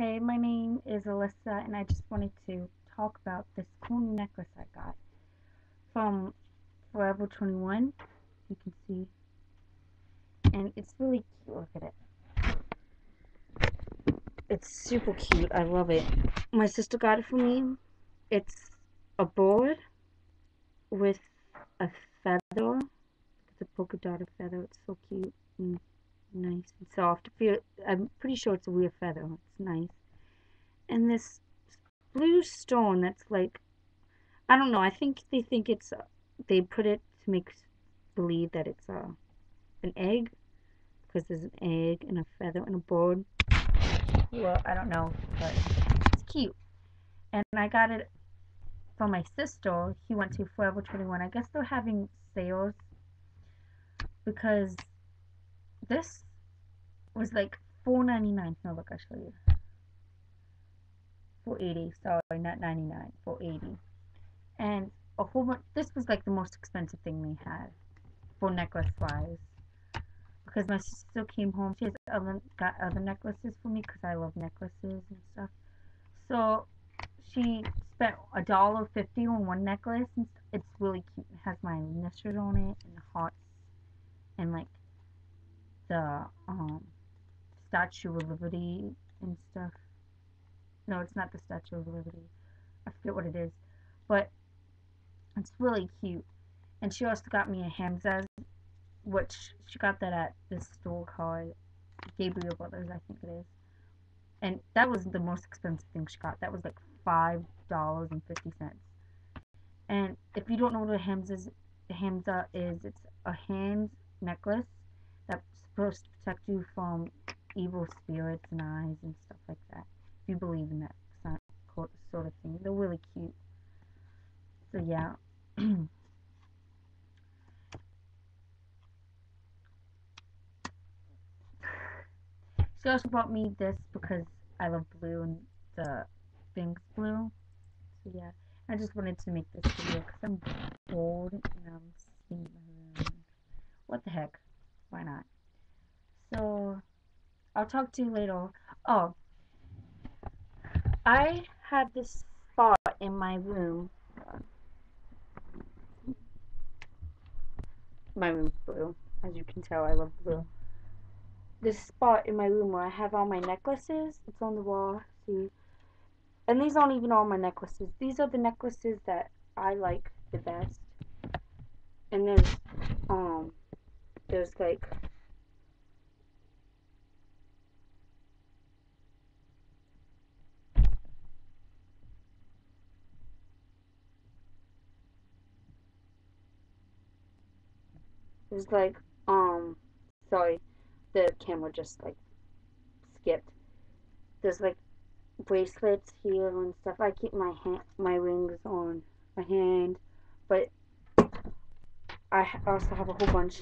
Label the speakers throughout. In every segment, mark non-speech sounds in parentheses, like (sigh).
Speaker 1: Hey, my name is Alyssa, and I just wanted to talk about this cool necklace I got from Forever 21. You can see, and it's really cute. Look at it. It's super cute. I love it. My sister got it for me. It's a board with a feather. It's a polka dotted feather. It's so cute and nice and soft. Feel I'm pretty sure it's a weird feather. It's nice. And this blue stone that's like I don't know. I think they think it's they put it to make believe that it's uh, an egg because there's an egg and a feather and a board. Well, I don't know, but it's cute. And I got it from my sister. He went to Forever 21. I guess they're having sales because this was like four ninety nine. No, look, I'll show you. Four eighty. Sorry, not ninety nine. Four eighty. And a whole bunch. This was like the most expensive thing they had for necklace wise. Because my sister came home, she has other got other necklaces for me because I love necklaces and stuff. So she spent a dollar fifty on one necklace, and it's really cute. It has my initials on it and hearts and like the um Statue of Liberty and stuff. No, it's not the Statue of Liberty. I forget what it is. But it's really cute. And she also got me a Hamsa, which she got that at this store called Gabriel Brothers, I think it is. And that was the most expensive thing she got. That was like five dollars and fifty cents. And if you don't know what a Hamsa is, Hamsa is, it's a hand necklace that's supposed to protect you from evil spirits and eyes and stuff like that. If you believe in that sort of thing. They're really cute. So yeah. (clears throat) she also bought me this because I love blue and the thing's blue. So yeah. I just wanted to make this video because I'm bored and I'm room. What the heck? Why not? So I'll talk to you later. Oh, I have this spot in my room. My room's blue. As you can tell, I love blue. This spot in my room where I have all my necklaces. It's on the wall. See? And these aren't even all my necklaces. These are the necklaces that I like the best. And there's, there's like There's like, um, sorry, the camera just like skipped. There's like bracelets here and stuff. I keep my hand, my rings on my hand, but I also have a whole bunch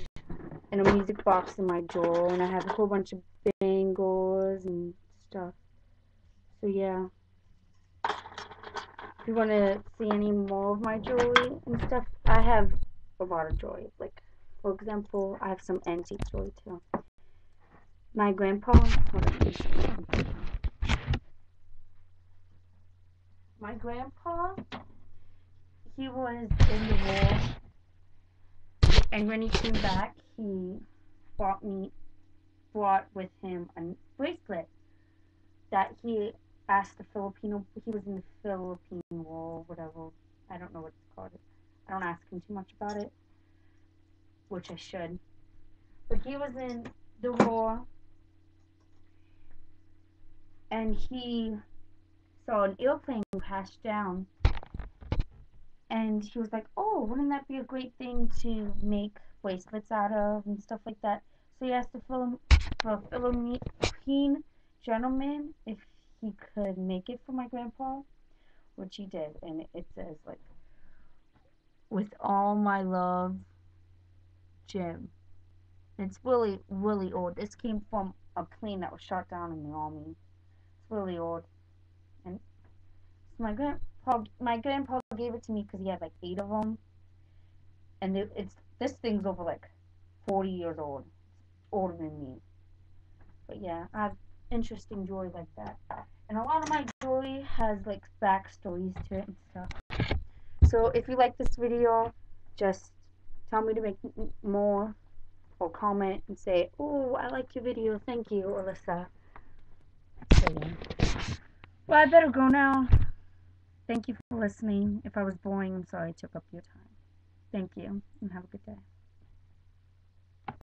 Speaker 1: in a music box in my drawer, and I have a whole bunch of bangles and stuff. So yeah. If you want to see any more of my jewelry and stuff, I have a lot of jewelry. Like for example, I have some antique jewelry too. My grandpa, my grandpa, he was in the war, and when he came back, he brought me, brought with him a bracelet that he asked the Filipino, he was in the Philippine War, whatever, I don't know what it's called. I don't ask him too much about it which I should. But he was in the war and he saw an airplane crash down and he was like, oh, wouldn't that be a great thing to make bracelets out of and stuff like that. So he asked the film for Philippine gentleman if he could make it for my grandpa, which he did, and it says like, with all my love, Jim. It's really, really old. This came from a plane that was shot down in the army. It's really old. And my grandpa, my grandpa gave it to me because he had like eight of them. And it, it's this thing's over like 40 years old. Older than me. But yeah, I have interesting jewelry like that. And a lot of my jewelry has like backstories to it and stuff. So if you like this video, just tell me to make more or comment and say, oh, I like your video, thank you, Alyssa. So yeah. Well, I better go now. Thank you for listening. If I was boring, I'm sorry I took up your time. Thank you, and have a good day.